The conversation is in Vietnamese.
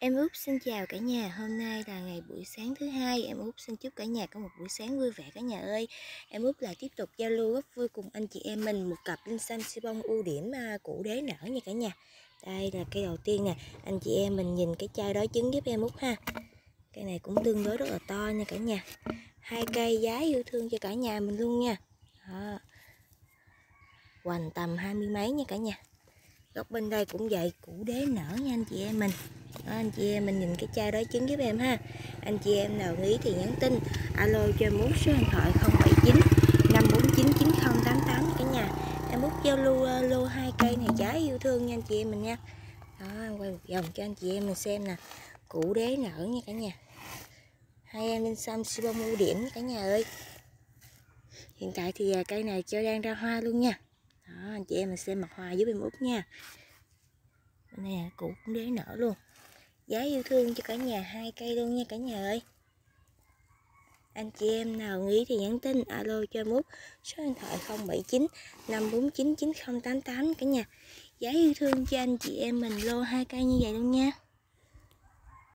Em Út xin chào cả nhà, hôm nay là ngày buổi sáng thứ hai, em Út xin chúc cả nhà có một buổi sáng vui vẻ cả nhà ơi. Em Út lại tiếp tục giao lưu góp vui cùng anh chị em mình một cặp linh xanh si bông ưu điểm à, củ đế nở nha cả nhà. Đây là cây đầu tiên nè, anh chị em mình nhìn cái chai đó trứng giúp em Út ha. Cây này cũng tương đối rất là to nha cả nhà. Hai cây giá yêu thương cho cả nhà mình luôn nha. Đó. Hoành tầm hai mươi mấy nha cả nhà. Góc bên đây cũng vậy, củ đế nở nha anh chị em mình đó, anh chị em mình nhìn cái chai đó trứng giúp em ha. Anh chị em nào nghĩ thì nhắn tin. Alo cho em út số điện thoại 079 549 9088 cả nhà. Em út giao lưu ờ, lô hai cây này giá yêu thương nha anh chị em mình nha. Đó quay một vòng cho anh chị em mình xem nè. Củ đế nở nha cả nhà. Hai em lên xăm si bông ưu điểm cả nhà ơi. Hiện tại thì à, cây này cho đang ra hoa luôn nha. Đó anh chị em mình xem mặt hoa giúp em út nha. Nè củ cũng đế nở luôn giá yêu thương cho cả nhà hai cây luôn nha cả nhà ơi. Anh chị em nào nghĩ thì nhắn tin, alo cho mút, số điện thoại 079 549 9088 cả nhà. Giá yêu thương cho anh chị em mình lô hai cây như vậy luôn nha.